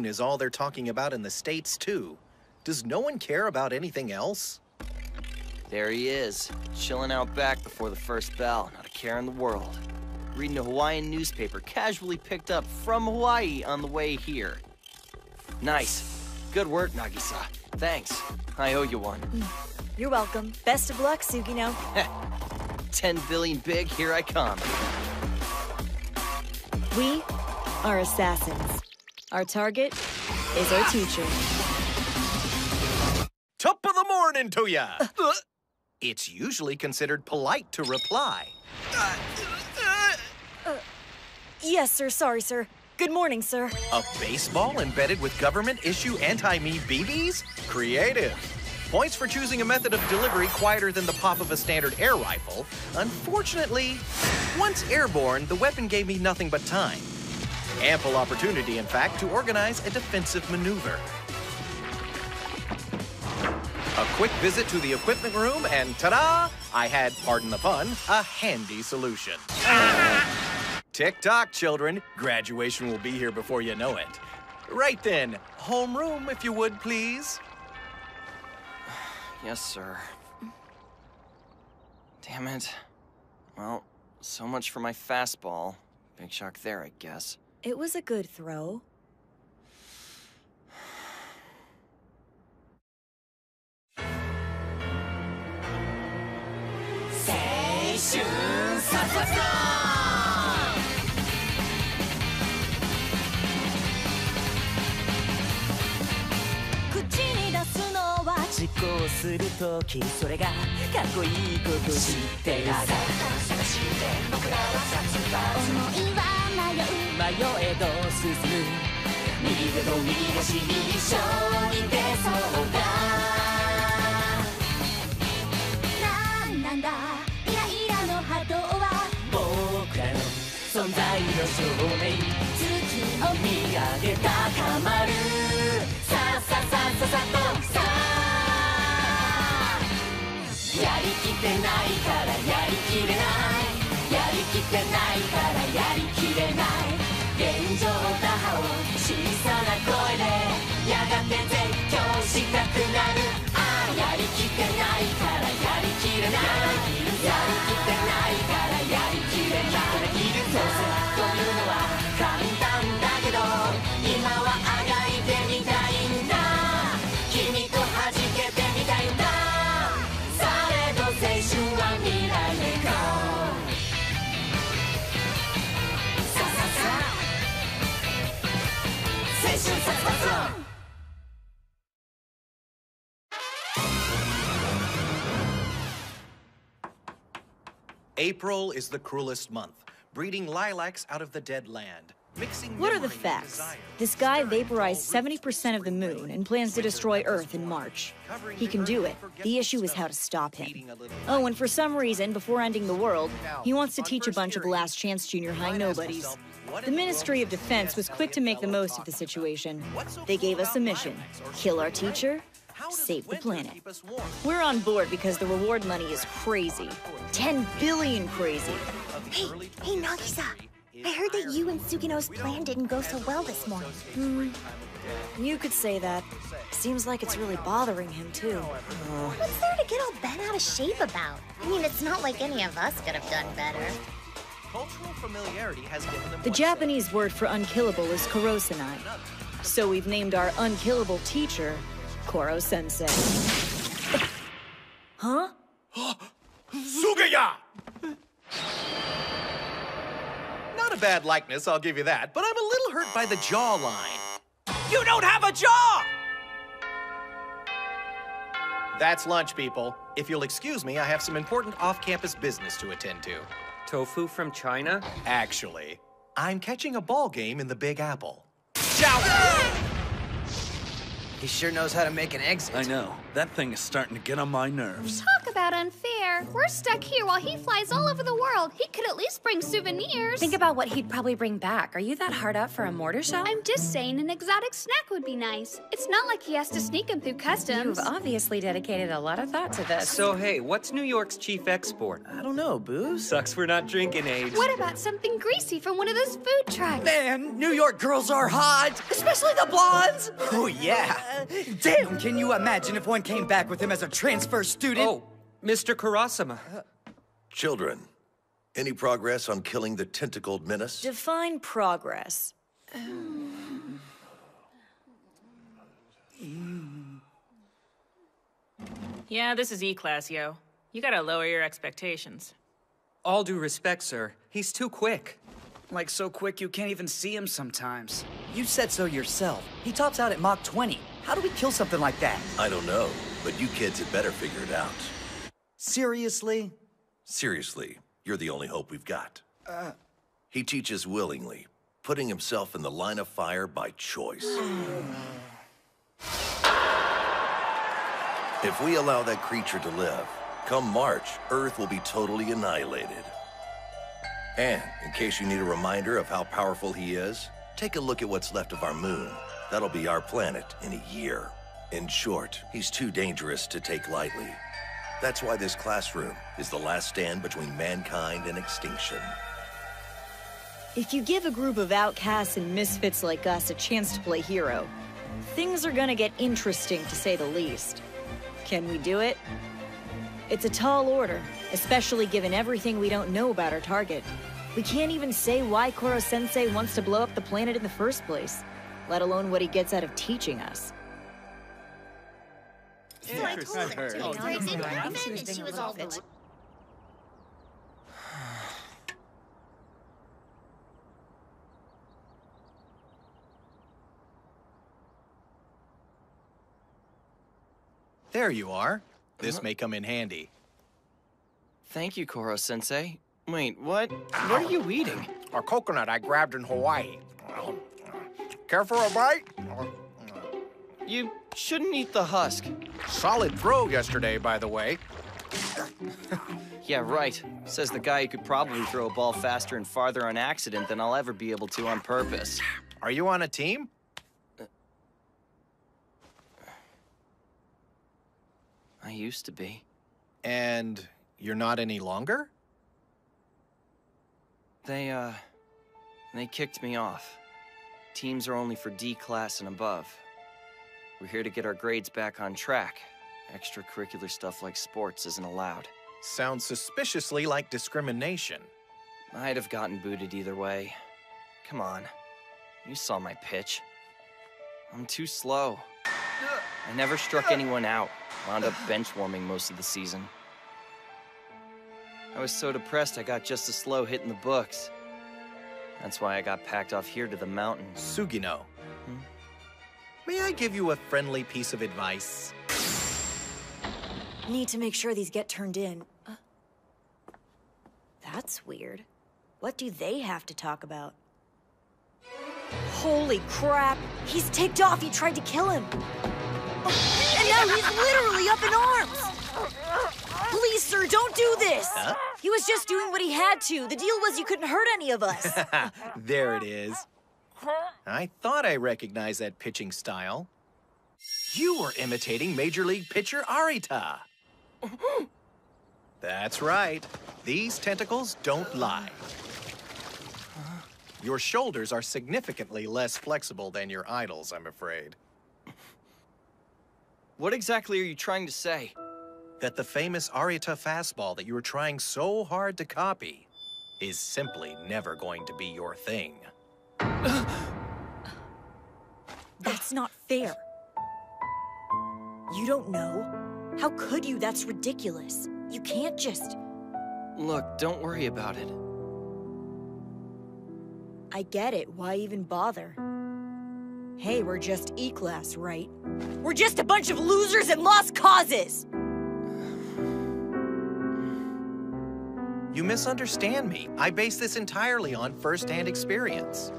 The moon is all they're talking about in the States, too. Does no one care about anything else? There he is, chilling out back before the first bell, not a care in the world. Reading a Hawaiian newspaper casually picked up from Hawaii on the way here. Nice. Good work, Nagisa. Thanks. I owe you one. Mm. You're welcome. Best of luck, Sugino. 10 billion big, here I come. We are assassins. Our target is our teacher. Top of the morning to ya! it's usually considered polite to reply. Yes, sir. Sorry, sir. Good morning, sir. A baseball embedded with government-issue anti-me BBs? Creative. Points for choosing a method of delivery quieter than the pop of a standard air rifle. Unfortunately, once airborne, the weapon gave me nothing but time. Ample opportunity, in fact, to organize a defensive maneuver. A quick visit to the equipment room, and ta-da! I had, pardon the pun, a handy solution. Tick-tock, children. Graduation will be here before you know it. Right then, homeroom, if you would, please. Yes, sir. Damn it. Well, so much for my fastball. Big shock there, I guess. It was a good throw. "すのは実行するときそれがかっこいいこと知ってるさ思いは迷う迷えど進む。右手と右足に一緒に出そうだなんなんだイライラの波動は僕らの存在の証明月を見上げ高まる。さあさあさあさあさあとさあやりきってないからやりきれないしてないからやりきれない。現状打破を小さな声でやがて絶叫したくなる。April is the cruelest month, breeding lilacs out of the dead land. Mixing What are the facts? desire, This guy vaporized 70% of the moon and plans to destroy Earth in March. He can do it. The issue is how to stop him. Oh, and for some reason, before ending the world, he wants to teach a bunch of last chance junior high nobodies. The Ministry of Defense was quick to make the most of the situation. They gave us a mission kill our teacher, save the planet. We're on board because the reward money is crazy 10 billion crazy. Hey, hey, Nagisa. I heard that you and Sugino's plan didn't go so well this morning. You could say that. Seems like it's really bothering him, too. What's there to get all bent out of shape about? I mean, it's not like any of us could have done better. Cultural familiarity has given them The Japanese word for unkillable is Korosenai. So we've named our unkillable teacher Koro Sensei. huh? Sugaya! Not a bad likeness, I'll give you that, but I'm a little hurt by the jawline. You don't have a jaw! That's lunch, people. If you'll excuse me, I have some important off-campus business to attend to. Tofu from China? Actually, I'm catching a ball game in the Big Apple. He sure knows how to make an exit. I know. That thing is starting to get on my nerves. Talk about unfair. We're stuck here while he flies all over the world. He could at least bring souvenirs. Think about what he'd probably bring back. Are you that hard up for a mortar shell? I'm just saying an exotic snack would be nice. It's not like he has to sneak them through customs. You've obviously dedicated a lot of thought to this. So, hey, what's New York's chief export? I don't know, booze. Sucks we're not drinking age. What about something greasy from one of those food trucks? Man, New York girls are hot, especially the blondes. Oh, yeah. Damn, can you imagine if one came back with him as a transfer student? Oh, Mr. Karasuma. Children, any progress on killing the tentacled menace? Define progress. Yeah, this is E-Class, yo. You gotta lower your expectations. All due respect, sir. He's too quick. Like so quick you can't even see him sometimes. You said so yourself. He tops out at Mach 20. How do we kill something like that? I don't know, but you kids had better figure it out. Seriously? Seriously, you're the only hope we've got. Uh. He teaches willingly, putting himself in the line of fire by choice. if we allow that creature to live, come March, Earth will be totally annihilated. And in case you need a reminder of how powerful he is, take a look at what's left of our moon. That'll be our planet in a year. In short, he's too dangerous to take lightly. That's why this classroom is the last stand between mankind and extinction. If you give a group of outcasts and misfits like us a chance to play hero, things are gonna get interesting to say the least. Can we do it? It's a tall order, especially given everything we don't know about our target. We can't even say why Koro Sensei wants to blow up the planet in the first place, let alone what he gets out of teaching us. So I told her to take her in and she was all for There you are. This uh-huh. may come in handy. Thank you, Koro Sensei. Wait, what? What are you eating? A coconut I grabbed in Hawaii. Care for a bite? You shouldn't eat the husk. Solid throw yesterday, by the way. Yeah, right. Says the guy who could probably throw a ball faster and farther on accident than I'll ever be able to on purpose. Are you on a team? I used to be. And you're not any longer? They, uh, they kicked me off. Teams are only for D class and above. We're here to get our grades back on track. Extracurricular stuff like sports isn't allowed. Sounds suspiciously like discrimination. I'd have gotten booted either way. Come on. You saw my pitch. I'm too slow. I never struck anyone out. Wound up bench warming most of the season. I was so depressed I got just as slow hitting the books. That's why I got packed off here to the mountains. Sugino. May I give you a friendly piece of advice? Need to make sure these get turned in. Uh, that's weird. What do they have to talk about? Holy crap! He's ticked off! He tried to kill him! And now he's literally up in arms! Please, sir, don't do this! Huh? He was just doing what he had to. The deal was you couldn't hurt any of us. there it is. I thought I recognized that pitching style. You were imitating Major League pitcher Arita. That's right. These tentacles don't lie. Your shoulders are significantly less flexible than your idol's, I'm afraid. What exactly are you trying to say? That the famous Arita fastball that you were trying so hard to copy is simply never going to be your thing. That's not fair. You don't know? How could you? That's ridiculous. You can't just... Look, don't worry about it. I get it. Why even bother? Hey, we're just E-Class, right? We're just a bunch of losers and lost causes! You misunderstand me. I base this entirely on first-hand experience.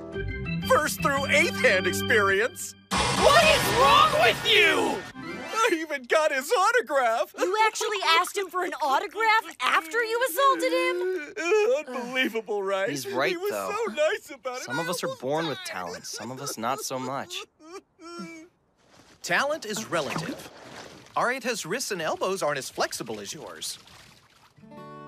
First through eighth-hand experience? What is wrong with you? I even got his autograph. You actually asked him for an autograph after you assaulted him? Unbelievable, right? He's right, He was though. so nice about it. Some of us are born with talent, some of us not so much. Talent is relative. Arita's wrists and elbows aren't as flexible as yours.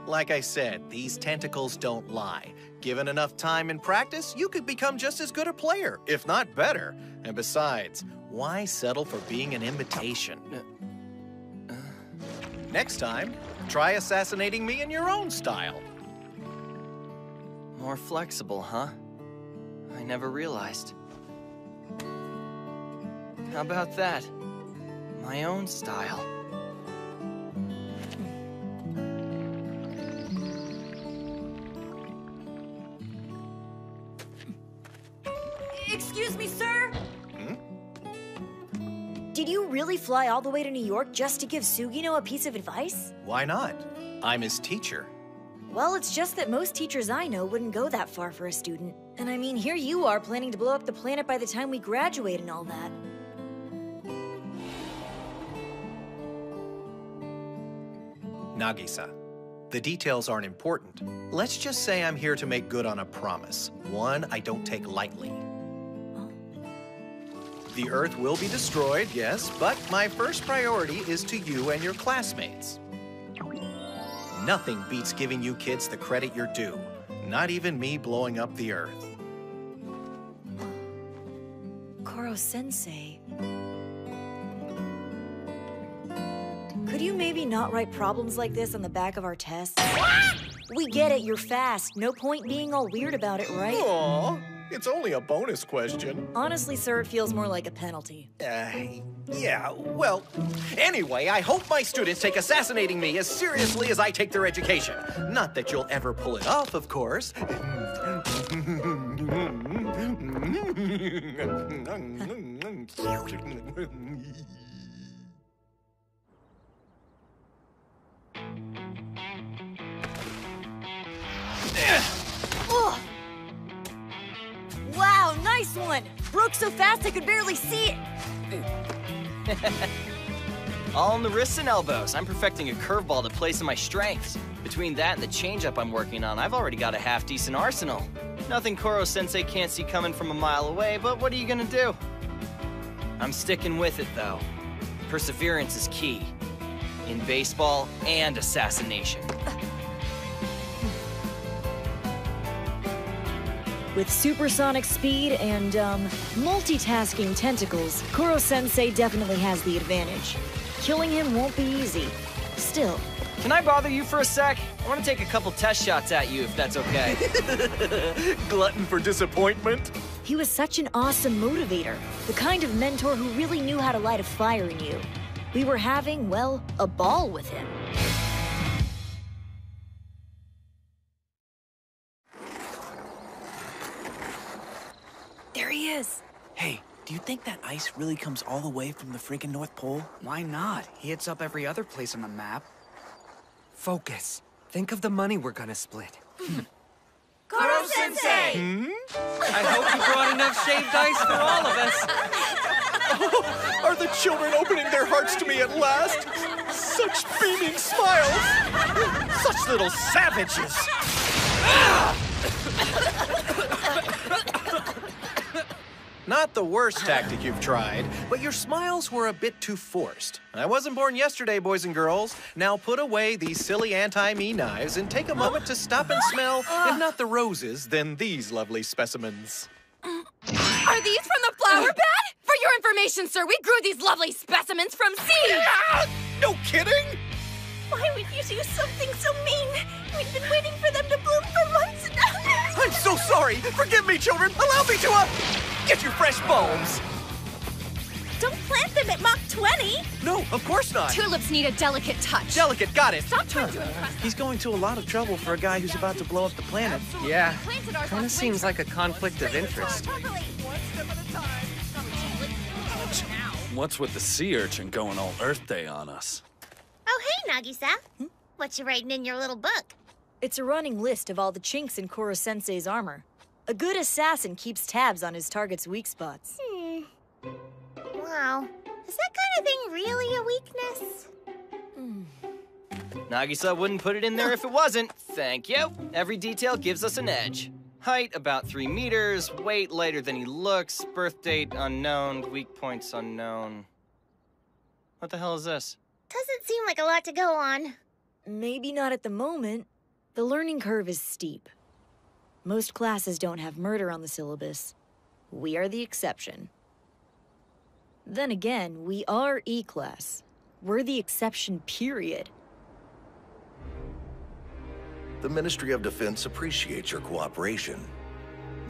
Like I said, these tentacles don't lie. Given enough time and practice, you could become just as good a player, if not better. And besides, why settle for being an imitation? Next time, try assassinating me in your own style. More flexible, huh? I never realized. How about that? My own style. Did you really fly all the way to New York just to give Sugino a piece of advice? Why not? I'm his teacher. Well, it's just that most teachers I know wouldn't go that far for a student. And I mean, here you are planning to blow up the planet by the time we graduate and all that. Nagisa, the details aren't important. Let's just say I'm here to make good on a promise, one I don't take lightly. The Earth will be destroyed, yes, but my first priority is to you and your classmates. Nothing beats giving you kids the credit you're due, not even me blowing up the Earth. Koro Sensei. Could you maybe not write problems like this on the back of our tests? We get it, you're fast. No point being all weird about it, right? Aw, it's only a bonus question. Honestly, sir, it feels more like a penalty. Uh, yeah, well, anyway, I hope my students take assassinating me as seriously as I take their education. Not that you'll ever pull it off, of course. nice one! Broke so fast I could barely see it. All in the wrists and elbows. I'm perfecting a curveball to play to my strengths. Between that and the changeup I'm working on, I've already got a half decent arsenal. Nothing Koro Sensei can't see coming from a mile away, but what are you gonna do? I'm sticking with it though. Perseverance is key. In baseball and assassination. With supersonic speed and, um, multitasking tentacles, Koro Sensei definitely has the advantage. Killing him won't be easy. Still, Can I bother you for a sec? I want to take a couple test shots at you if that's okay. Glutton for disappointment? he was such an awesome motivator, the kind of mentor who really knew how to light a fire in you. We were having, well, a ball with him. Think that ice really comes all the way from the freaking North Pole? Why not? He hits up every other place on the map. Focus. Think of the money we're gonna split. Koro Sensei! Hmm? I hope you brought enough shaved ice for all of us. Are the children opening their hearts to me at last? Such beaming smiles! Such little savages! Not the worst tactic you've tried, but your smiles were a bit too forced. I wasn't born yesterday, boys and girls. Now put away these silly anti-me knives and take a moment to stop and smell, if not the roses, then these lovely specimens. Are these from the flower bed? For your information, sir, we grew these lovely specimens from seeds! No kidding? Why would you do something so mean? We've been waiting for them to bloom for months now. I'm so sorry! Forgive me, children! Allow me to, uh, get your fresh bulbs! Don't plant them at Mach 20. No, of course not! Tulips need a delicate touch. Delicate, got it! Stop trying to impress He's going to a lot of trouble for a guy who's about to blow up the planet. Yeah, kinda seems like a conflict of interest. What's with the sea urchin going all Earth Day on us? Oh, hey, Nagisa. What you writing in your little book? It's a running list of all the chinks in Koro Sensei's armor. A good assassin keeps tabs on his target's weak spots. Hmm. Wow. Is that kind of thing really a weakness? Nagisa wouldn't put it in there if it wasn't. Thank you. Every detail gives us an edge. Height about three meters, weight lighter than he looks, birth date unknown, weak points unknown. What the hell is this? Doesn't seem like a lot to go on. Maybe not at the moment. The learning curve is steep. Most classes don't have murder on the syllabus. We are the exception. Then again, we are E-class. We're the exception, period. The Ministry of Defense appreciates your cooperation.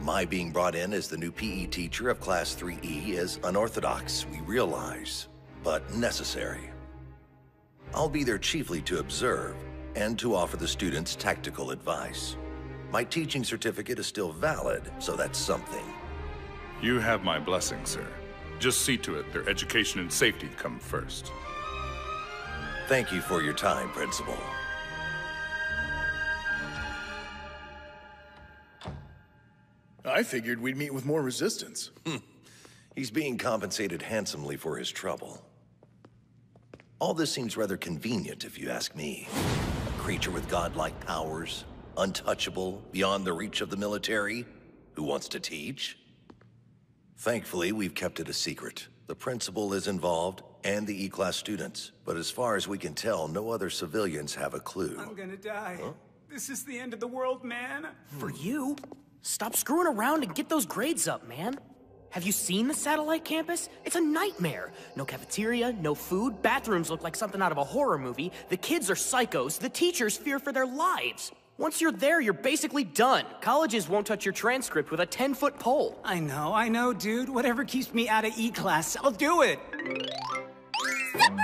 My being brought in as the new PE teacher of Class 3E is unorthodox, we realize, but necessary. I'll be there chiefly to observe and to offer the students tactical advice. My teaching certificate is still valid, so that's something. You have my blessing, sir. Just see to it their education and safety come first. Thank you for your time, Principal. I figured we'd meet with more resistance. Hmm. He's being compensated handsomely for his trouble. All this seems rather convenient, if you ask me. A creature with godlike powers, untouchable, beyond the reach of the military, who wants to teach? Thankfully, we've kept it a secret. The principal is involved, and the E-Class students. But as far as we can tell, no other civilians have a clue. I'm gonna die. This is the end of the world, man. Hmm. For you? Stop screwing around and get those grades up, man. Have you seen the satellite campus? It's a nightmare. No cafeteria, no food, bathrooms look like something out of a horror movie, the kids are psychos, the teachers fear for their lives. Once you're there, you're basically done. Colleges won't touch your transcript with a 10 foot pole. I know, I know, dude. Whatever keeps me out of E class, I'll do it. Surprise!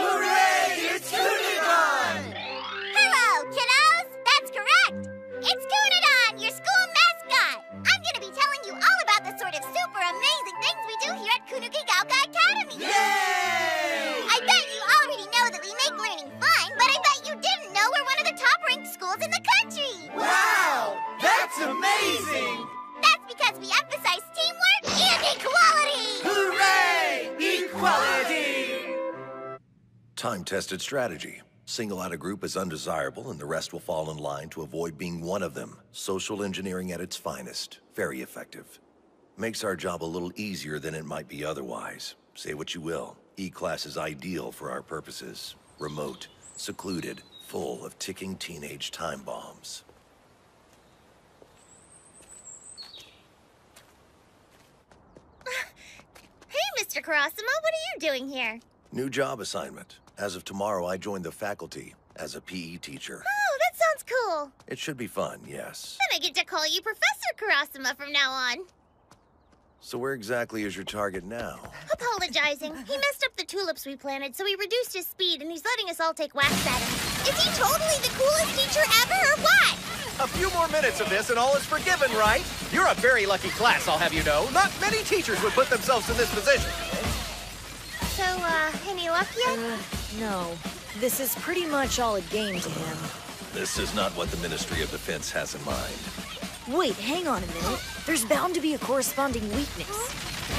Hooray! It's Kunidon! Hello, kiddos! That's correct! It's Kunidon, your school mascot! I'm gonna be telling you all about the sort of super amazing things we do here at Kunugigaoka Academy! Yay! That's amazing! That's because we emphasize teamwork and equality! Hooray! Equality! Time-tested strategy. Single out a group as undesirable, and the rest will fall in line to avoid being one of them. Social engineering at its finest. Very effective. Makes our job a little easier than it might be otherwise. Say what you will. E-Class is ideal for our purposes. Remote, secluded, full of ticking teenage time bombs. Hey, Mr. Karasuma, what are you doing here? New job assignment. As of tomorrow, I join the faculty as a PE teacher. Oh, that sounds cool. It should be fun, yes. Then I get to call you Professor Karasuma from now on. So where exactly is your target now? Apologizing. He messed up the tulips we planted, so he reduced his speed, and he's letting us all take wax at him. Is he totally the coolest teacher ever, or what? A few more minutes of this and all is forgiven, right? You're a very lucky class, I'll have you know. Not many teachers would put themselves in this position. So, uh, any luck yet? Uh, no. This is pretty much all a game to him. This is not what the Ministry of Defense has in mind. Wait, hang on a minute. There's bound to be a corresponding weakness.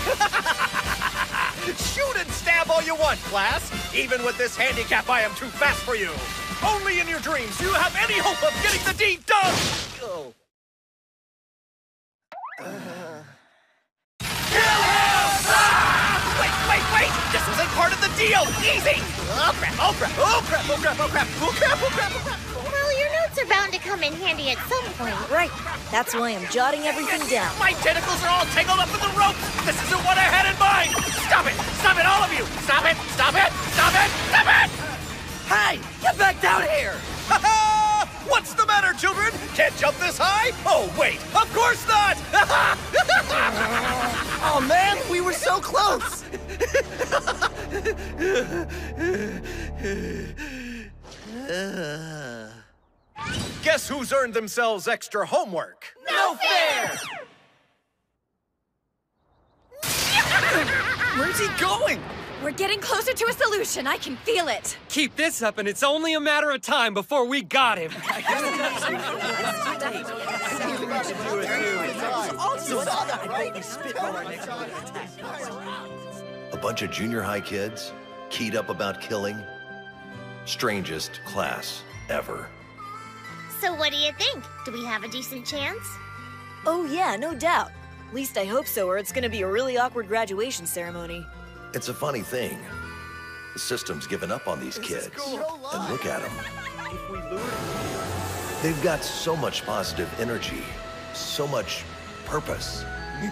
Shoot and stab all you want, class. Even with this handicap, I am too fast for you. Only in your dreams do you have any hope of getting the deed done. Oh. Wait, wait, wait! This isn't part of the deal! Easy! Oh crap, oh crap, oh crap, oh crap, oh crap, oh crap, oh crap, oh crap! Well, your notes are bound to come in handy at some point. Right. That's why I'm jotting everything down. My tentacles are all tangled up in the rope! This isn't what I had in mind! Stop it! Stop it, all of you! Stop it! Stop it! Stop it! Stop it! Hey! Get back down here! Ha ha! What's the matter, children? Can't jump this high? Oh, wait, of course not! oh man, we were so close! Guess who's earned themselves extra homework? No fair! Where's he going? We're getting closer to a solution. I can feel it. Keep this up, and it's only a matter of time before we got him. A bunch of junior high kids, keyed up about killing. Strangest class ever. So what do you think? Do we have a decent chance? Oh yeah, no doubt. At least I hope so, or it's gonna be a really awkward graduation ceremony. It's a funny thing. The system's given up on these kids. And look at them. They've got so much positive energy, so much purpose.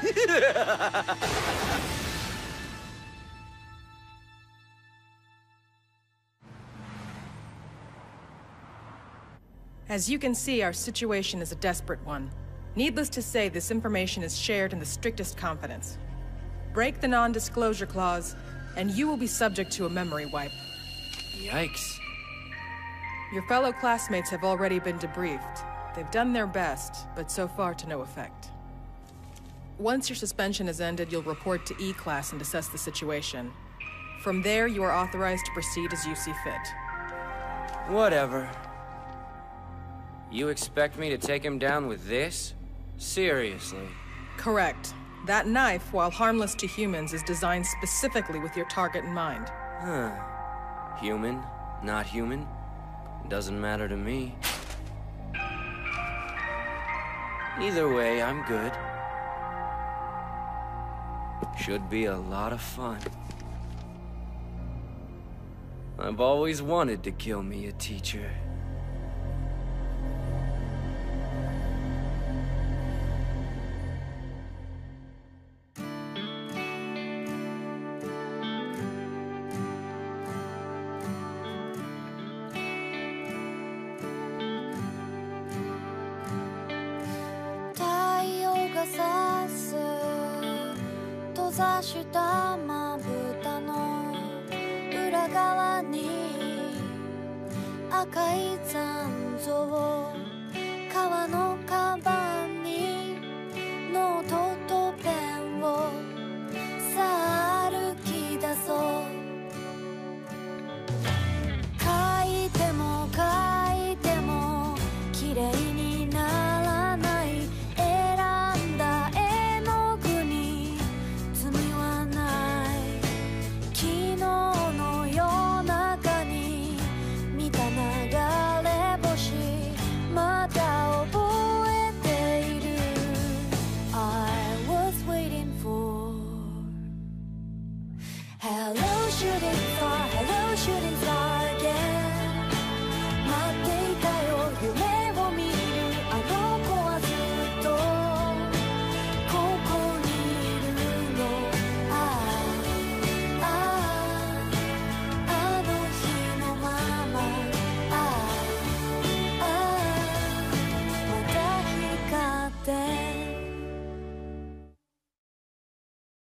As you can see, our situation is a desperate one. Needless to say, this information is shared in the strictest confidence. Break the non-disclosure clause, and you will be subject to a memory wipe. Yikes. Your fellow classmates have already been debriefed. They've done their best, but so far to no effect. Once your suspension is ended, you'll report to E-Class and assess the situation. From there, you are authorized to proceed as you see fit. Whatever. You expect me to take him down with this? Seriously. Correct. That knife, while harmless to humans, is designed specifically with your target in mind. Huh. Human, not human? Doesn't matter to me. Either way, I'm good. Should be a lot of fun. I've always wanted to kill me a teacher. がさす閉ざしたまぶたの裏側に赤い残像川の